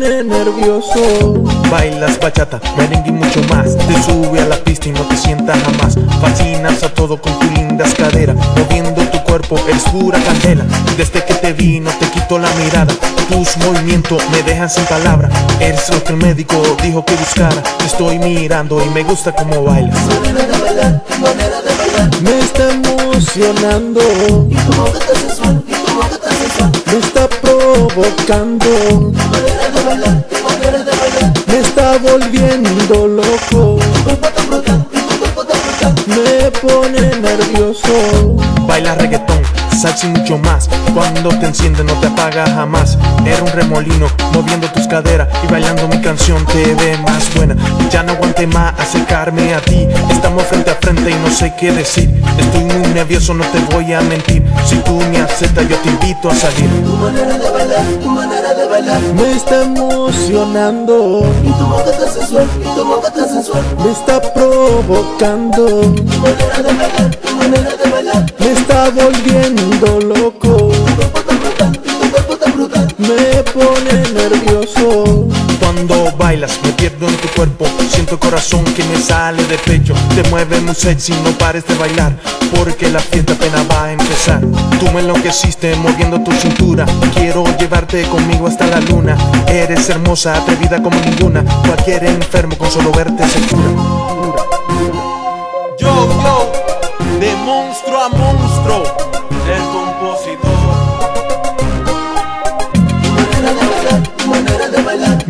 pone nervioso. Bailas bachata, merengue y mucho más. Te sube a la pista y no te sientas jamás. Fascinas a todo con tus lindas caderas Moviendo tu cuerpo, eres pura candela. Desde que te vi no te quito la mirada. Tus movimientos me dejan sin palabras Eres lo que el médico dijo que buscara. Te estoy mirando y me gusta cómo bailas. Me está emocionando, me está provocando, me está volviendo loco, me pone nervioso. Baila reggaetón, salsa y mucho más. Cuando te enciende no te apaga jamás. Era un remolino, moviendo tus caderas Y bailando mi canción te ve más buena. Ya no aguante más acercarme a ti. Estamos frente a frente y no sé qué decir. Estoy muy nervioso, no te voy a mentir. Si tú me aceptas yo te invito a salir. Me está emocionando, me está provocando, volviendo loco, me pone nervioso. Cuando bailas me pierdo en tu cuerpo. Siento corazón que me sale de pecho. Te mueve muy sexy, no pares de bailar Porque la fiesta apenas va a empezar. Tú me enloqueciste moviendo tu cintura. Quiero llevarte conmigo hasta la luna. Eres hermosa, atrevida como ninguna. Cualquier enfermo con solo verte se cura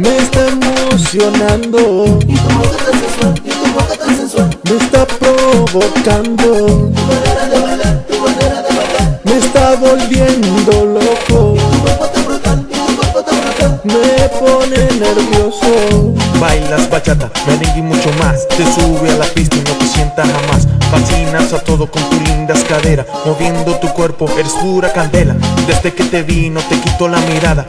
Me está emocionando, me está provocando, me está volviendo loco, me pone nervioso. Bailas bachata, merengue y mucho más. Te sube a la pista y no te sientas jamás. Fascinas a todo con tus lindas caderas Moviendo tu cuerpo, eres pura candela. Desde que te vi no te quito la mirada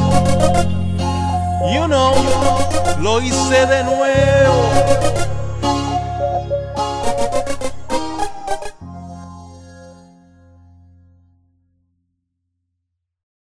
lo hice de nuevo